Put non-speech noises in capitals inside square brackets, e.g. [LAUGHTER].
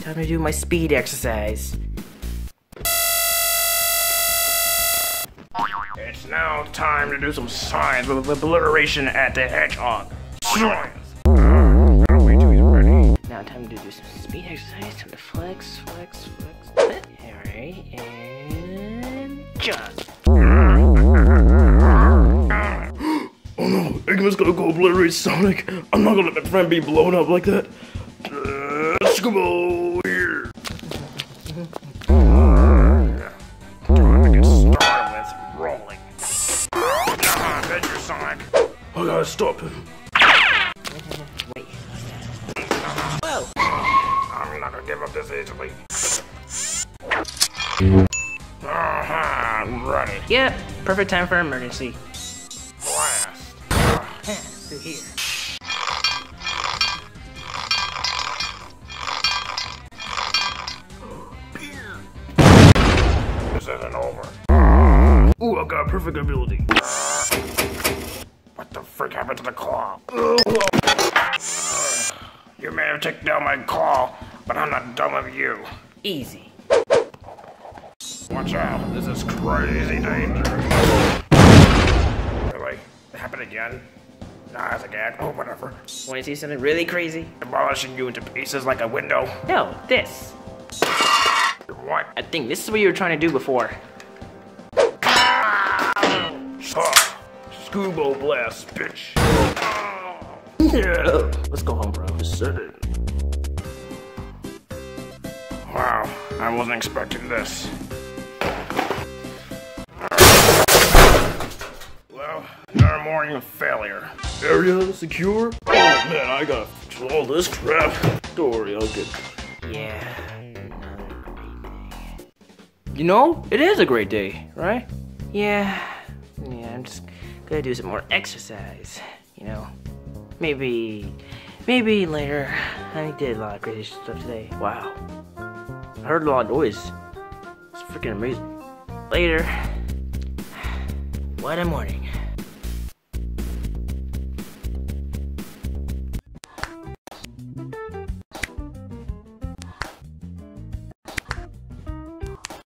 time to do my speed exercise. It's now time to do some science with obliteration at the hedgehog. Science! Gotta wait till he's ready. Now time to do some speed exercise. Time to flex, flex, flex. Alright, and jump. Oh no, Eggman's gonna go obliterate Sonic. I'm not gonna let my friend be blown up like that. Scubo here. Time to get started with rolling. Ah, Adventure Sonic. I gotta stop him. Wait. I'm not gonna give up this easily. Aha, I'm ready. Yep, perfect time for emergency. Blast. Through here. Ooh, a perfect ability. What the frick happened to the claw? You may have taken down my claw, but I'm not done with you. Easy. Watch out, this is crazy dangerous. Really? It happened again? Nah, it's a gag. Oh, whatever. Wanna see something really crazy? Demolishing you into pieces like a window. No, this. What? I think this is what you were trying to do before. Scubo blast, bitch. [LAUGHS] Yeah. Let's go home, bro. Seven. Wow, I wasn't expecting this. Well, another morning of failure. Area secure? Oh man, I got all this crap. Don't worry, I'll get. Yeah. Another great day. You know, it is a great day, right? Yeah. Yeah, I'm just gonna do some more exercise, you know. Maybe maybe later. I did a lot of crazy stuff today. Wow. I heard a lot of noise. It's freaking amazing. Later. What a morning.